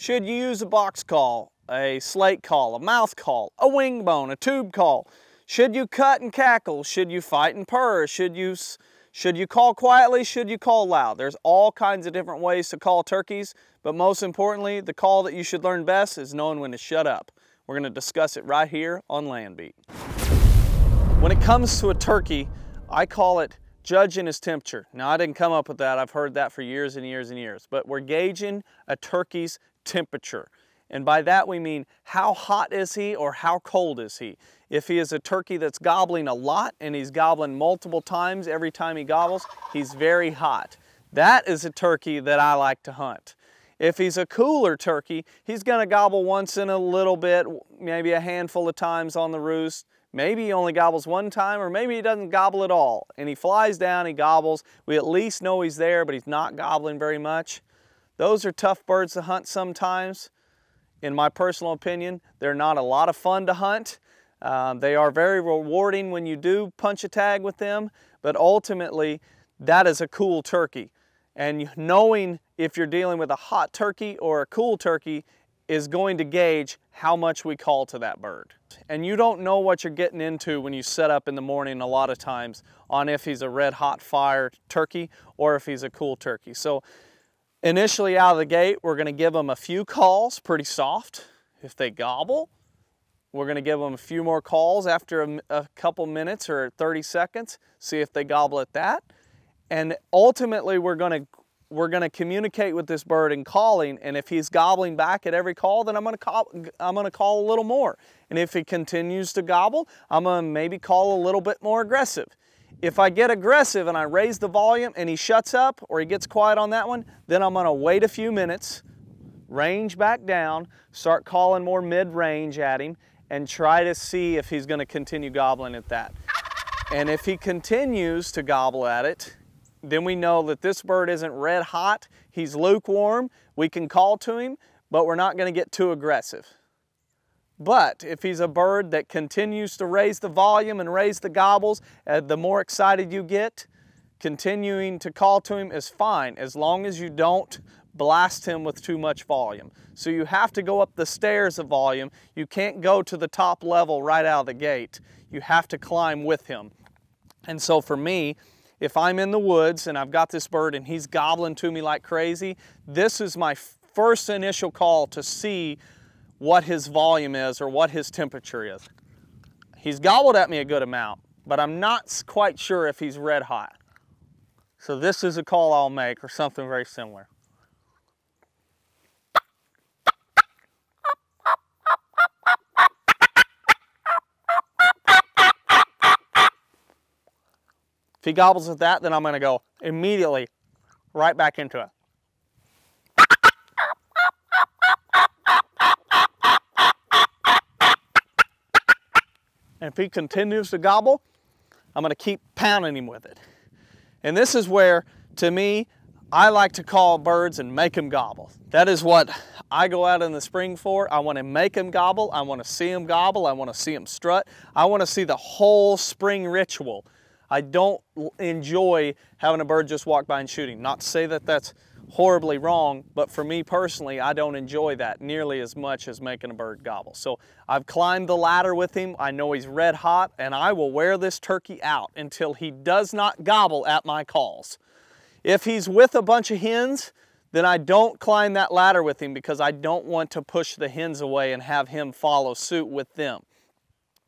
Should you use a box call, a slate call, a mouth call, a wing bone, a tube call? Should you cut and cackle? Should you fight and purr? Should you, should you call quietly? Should you call loud? There's all kinds of different ways to call turkeys, but most importantly, the call that you should learn best is knowing when to shut up. We're gonna discuss it right here on Land Landbeat. When it comes to a turkey, I call it judging his temperature. Now I didn't come up with that, I've heard that for years and years and years, but we're gauging a turkey's temperature. And by that we mean how hot is he or how cold is he? If he is a turkey that's gobbling a lot and he's gobbling multiple times every time he gobbles, he's very hot. That is a turkey that I like to hunt. If he's a cooler turkey, he's gonna gobble once in a little bit, maybe a handful of times on the roost. Maybe he only gobbles one time or maybe he doesn't gobble at all. And he flies down, he gobbles. We at least know he's there, but he's not gobbling very much. Those are tough birds to hunt sometimes. In my personal opinion, they're not a lot of fun to hunt. Um, they are very rewarding when you do punch a tag with them, but ultimately that is a cool turkey. And knowing if you're dealing with a hot turkey or a cool turkey is going to gauge how much we call to that bird. And you don't know what you're getting into when you set up in the morning a lot of times on if he's a red hot fire turkey or if he's a cool turkey. So Initially out of the gate, we're gonna give them a few calls, pretty soft. If they gobble, we're gonna give them a few more calls after a, a, couple minutes or 30 seconds, see if they gobble at that. And ultimately, we're gonna, we're gonna communicate with this bird in calling, and if he's gobbling back at every call, then I'm gonna call, I'm gonna call a little more. And if he continues to gobble, I'm gonna maybe call a little bit more aggressive. If I get aggressive and I raise the volume and he shuts up or he gets quiet on that one, then I'm gonna wait a few minutes, range back down, start calling more mid-range at him, and try to see if he's gonna continue gobbling at that. And if he continues to gobble at it, then we know that this bird isn't red hot, he's lukewarm, we can call to him, but we're not gonna get too aggressive. But if he's a bird that continues to raise the volume and raise the gobbles, uh, the more excited you get, continuing to call to him is fine as long as you don't blast him with too much volume. So you have to go up the stairs of volume. You can't go to the top level right out of the gate. You have to climb with him. And so for me, if I'm in the woods and I've got this bird and he's gobbling to me like crazy, this is my first initial call to see what his volume is or what his temperature is. He's gobbled at me a good amount, but I'm not quite sure if he's red hot. So this is a call I'll make or something very similar. He gobbles at that, then I'm gonna go immediately right back into it. And if he continues to gobble, I'm gonna keep pounding him with it. And this is where, to me, I like to call birds and make them gobble. That is what I go out in the spring for. I wanna make them gobble. I wanna see them gobble. I wanna see them strut. I wanna see the whole spring ritual. I don't enjoy having a bird just walk by and shooting. Not to say that that's horribly wrong, but for me personally, I don't enjoy that nearly as much as making a bird gobble. So I've climbed the ladder with him. I know he's red hot, and I will wear this turkey out until he does not gobble at my calls. If he's with a bunch of hens, then I don't climb that ladder with him because I don't want to push the hens away and have him follow suit with them.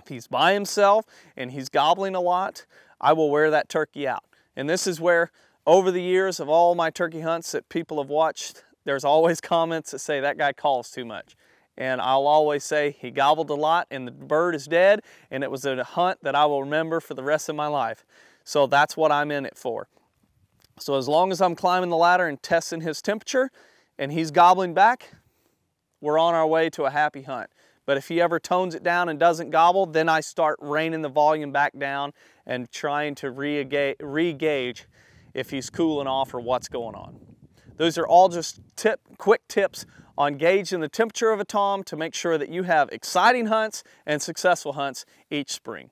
If he's by himself and he's gobbling a lot, I will wear that turkey out. And this is where over the years of all my turkey hunts that people have watched, there's always comments that say that guy calls too much. And I'll always say he gobbled a lot and the bird is dead and it was a hunt that I will remember for the rest of my life. So that's what I'm in it for. So as long as I'm climbing the ladder and testing his temperature and he's gobbling back, we're on our way to a happy hunt. But if he ever tones it down and doesn't gobble, then I start reining the volume back down and trying to re-gauge if he's cooling off or what's going on. Those are all just tip, quick tips on gauging the temperature of a tom to make sure that you have exciting hunts and successful hunts each spring.